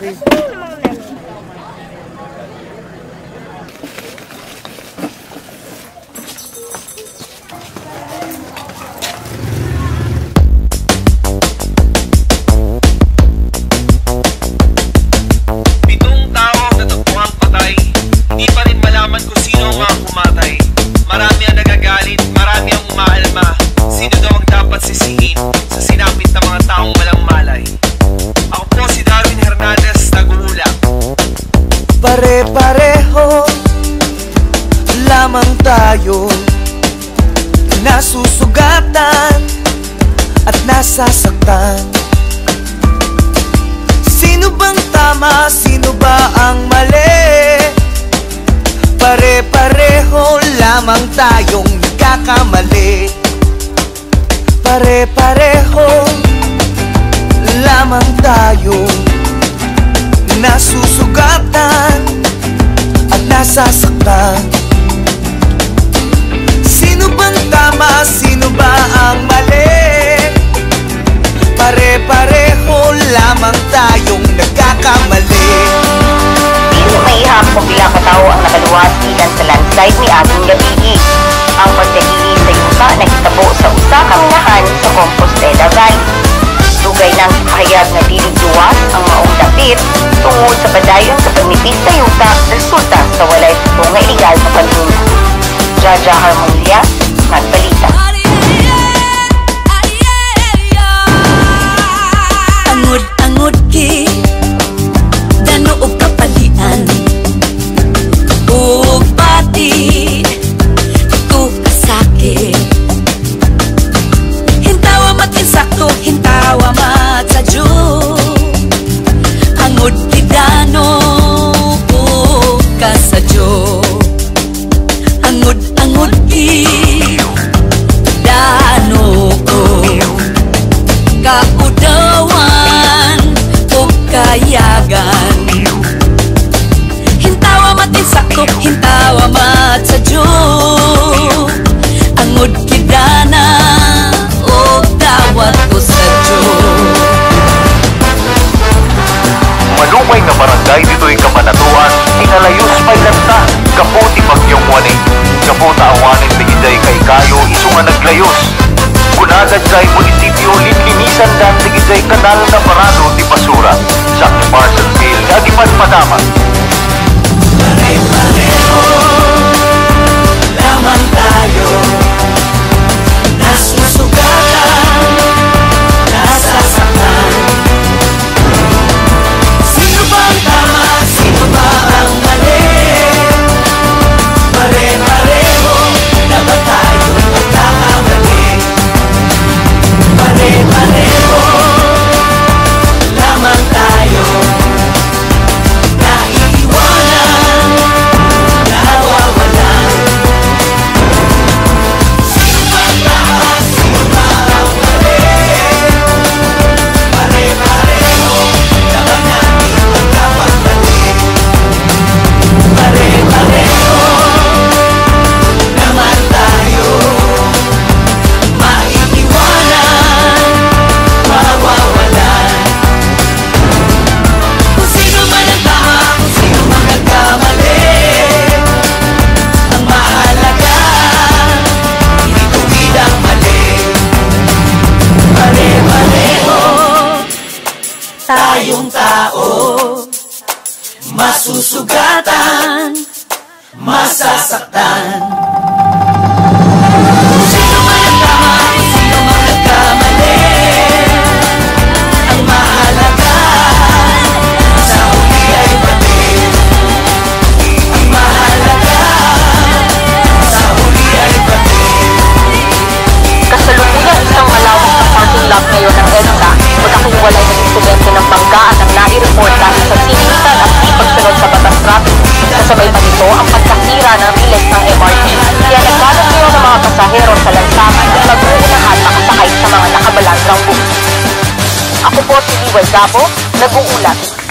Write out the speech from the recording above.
Всем lamang tayo. Nasusugatan at nasasaktan. Sino bang tama, sino ba ang mali? Pare-pareho lamang tayong nagkakamali. Pare-pareho lamang tayong nasusugatan at nasasaktan lamang tayong nagkakamali Dili maihap kung pila ka tawo ang nakaluwas ilan sa landslide ni Aging Gabigi. Ang pagdahili sa yuta nahitabo sa usa ka minahan sa Compostela Valley. Dugay nang ipahayag na dili duwas ang maong dapit tungod sa padayon sa pagmipis sa yuta resulta sa walay tutong nga illegal na panhuna. Jaja Harmonia, Magbalita. Kayagan Hintawa matin sakto, hintawa mat sa Angod kidana o dawat ko sa Malumay nga barangay dito'y kabanatuan Inalayos pa'y lanta Kaputi bagyong wani Kaputa ang wanin bigiday kay kayo Iso nga naglayos. Kunagad sa munisipyo Linlinisan dan bigiday kanal na parado di basura Tayong tao. Masusugatan Masasaktan. Sino man ang tama, sino man Ang mahalaga Sa huli ay pati. Mahalaga Sa huli ay pati. Kasalukuyan isang malawak na parking lot ngayon ng EDSA mula kung walay ng insidente ng bangga at ang nai-report dahil sa sinitan at di sa batas traffic. Kasabay pa nito ang pagkasira ng riles ng MRT. Kaya nagkalat ngayon ng mga pasahero sa lansangan na mag-uunahan makasakay sa mga nakabalandrang bus. Ako po si Liway Gabo, nag-uulat